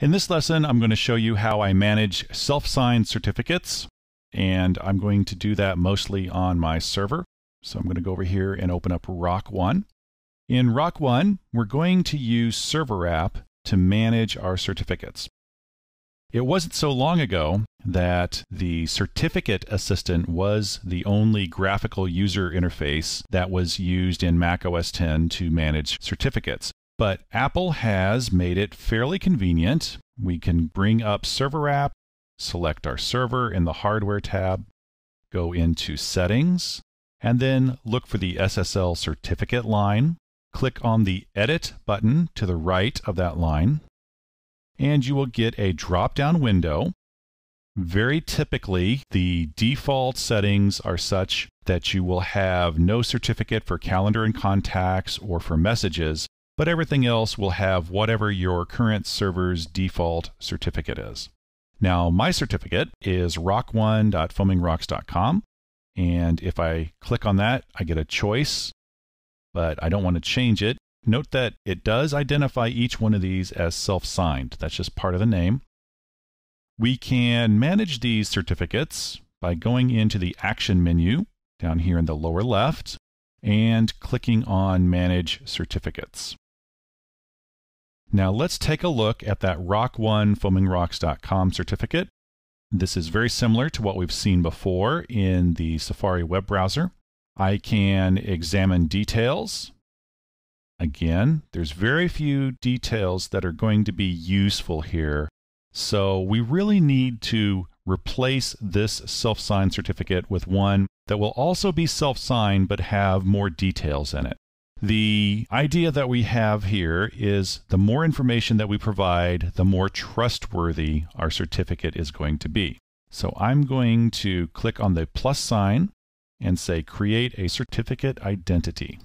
In this lesson, I'm going to show you how I manage self-signed certificates, and I'm going to do that mostly on my server. So I'm going to go over here and open up Rock 1. In Rock 1, we're going to use Server App to manage our certificates. It wasn't so long ago that the certificate assistant was the only graphical user interface that was used in Mac OS X to manage certificates. But Apple has made it fairly convenient. We can bring up Server App, select our server in the Hardware tab, go into Settings, and then look for the SSL certificate line. Click on the Edit button to the right of that line, and you will get a drop down window. Very typically, the default settings are such that you will have no certificate for calendar and contacts or for messages, but everything else will have whatever your current server's default certificate is. Now, my certificate is rock1.foamingrocks.com. and if I click on that, I get a choice, but I don't want to change it. Note that it does identify each one of these as self signed. That's just part of the name. We can manage these certificates by going into the Action menu down here in the lower left and clicking on Manage Certificates. Now let's take a look at that rock1.foamingrocks.com certificate. This is very similar to what we've seen before in the Safari web browser. I can examine details. Again, there's very few details that are going to be useful here. So we really need to replace this self-signed certificate with one that will also be self-signed but have more details in it. The idea that we have here is the more information that we provide, the more trustworthy our certificate is going to be. So I'm going to click on the plus sign and say create a certificate identity.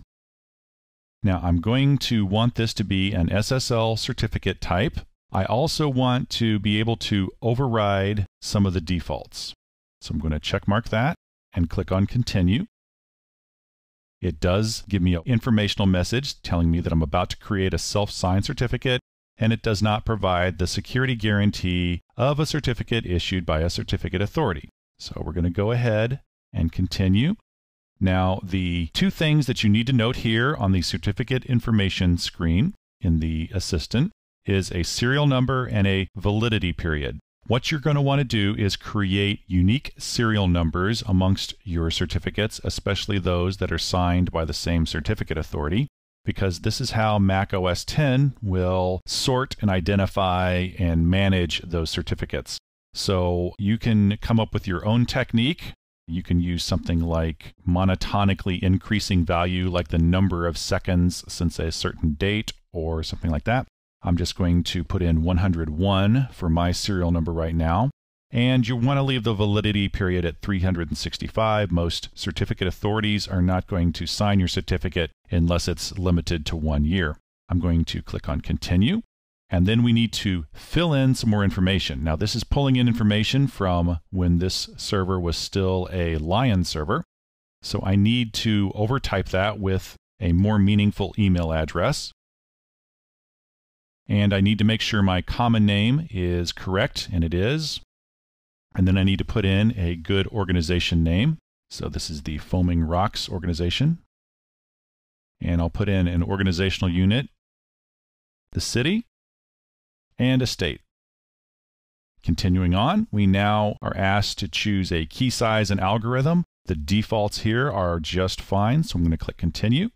Now I'm going to want this to be an SSL certificate type. I also want to be able to override some of the defaults. So I'm going to check mark that and click on continue. It does give me an informational message telling me that I'm about to create a self signed certificate, and it does not provide the security guarantee of a certificate issued by a certificate authority. So we're going to go ahead and continue. Now, the two things that you need to note here on the certificate information screen in the assistant is a serial number and a validity period. What you're going to want to do is create unique serial numbers amongst your certificates, especially those that are signed by the same certificate authority, because this is how Mac OS X will sort and identify and manage those certificates. So you can come up with your own technique. You can use something like monotonically increasing value, like the number of seconds since a certain date, or something like that. I'm just going to put in 101 for my serial number right now. And you want to leave the validity period at 365. Most certificate authorities are not going to sign your certificate unless it's limited to one year. I'm going to click on continue. And then we need to fill in some more information. Now, this is pulling in information from when this server was still a Lion server. So I need to overtype that with a more meaningful email address. And I need to make sure my common name is correct, and it is. And then I need to put in a good organization name. So this is the Foaming Rocks organization. And I'll put in an organizational unit, the city, and a state. Continuing on, we now are asked to choose a key size and algorithm. The defaults here are just fine, so I'm going to click continue.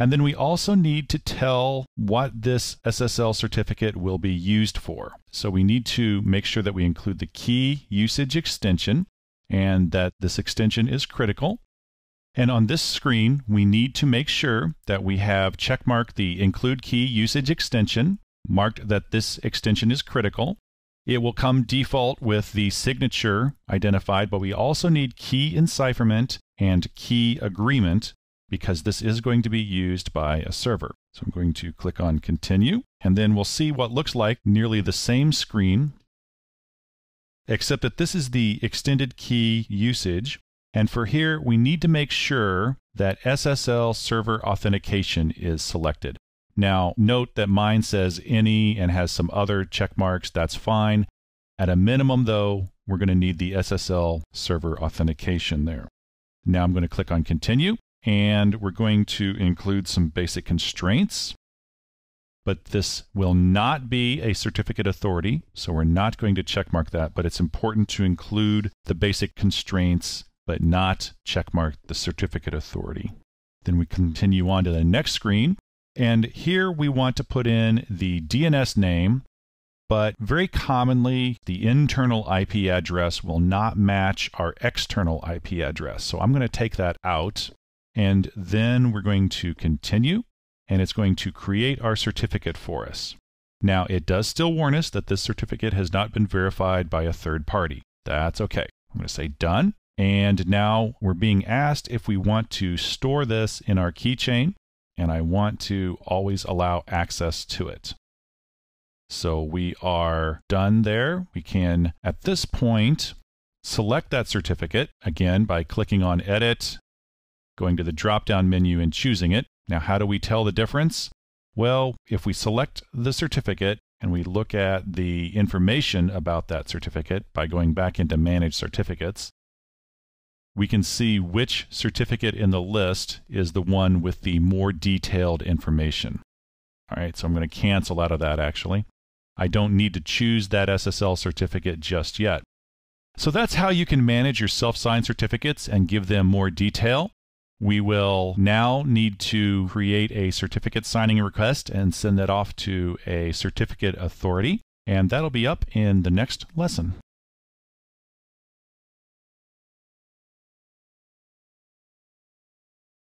And then we also need to tell what this SSL certificate will be used for. So we need to make sure that we include the key usage extension and that this extension is critical. And on this screen, we need to make sure that we have checkmarked the include key usage extension, marked that this extension is critical. It will come default with the signature identified, but we also need key encipherment and key agreement because this is going to be used by a server. So I'm going to click on continue and then we'll see what looks like nearly the same screen except that this is the extended key usage and for here we need to make sure that SSL server authentication is selected. Now, note that mine says any and has some other check marks. That's fine. At a minimum, though, we're going to need the SSL server authentication there. Now I'm going to click on continue and we're going to include some basic constraints. But this will not be a certificate authority, so we're not going to checkmark that, but it's important to include the basic constraints, but not checkmark the certificate authority. Then we continue on to the next screen, and here we want to put in the DNS name but very commonly the internal IP address will not match our external IP address. So I'm going to take that out and then we're going to continue and it's going to create our certificate for us. Now, it does still warn us that this certificate has not been verified by a third party. That's okay. I'm going to say done. And now we're being asked if we want to store this in our keychain, and I want to always allow access to it. So we are done there. We can, at this point, select that certificate again by clicking on Edit, going to the drop down menu and choosing it. Now, how do we tell the difference? Well, if we select the certificate and we look at the information about that certificate by going back into Manage Certificates, we can see which certificate in the list is the one with the more detailed information. All right, so I'm going to cancel out of that actually. I don't need to choose that SSL certificate just yet. So that's how you can manage your self signed certificates and give them more detail. We will now need to create a certificate signing request and send that off to a certificate authority, and that'll be up in the next lesson.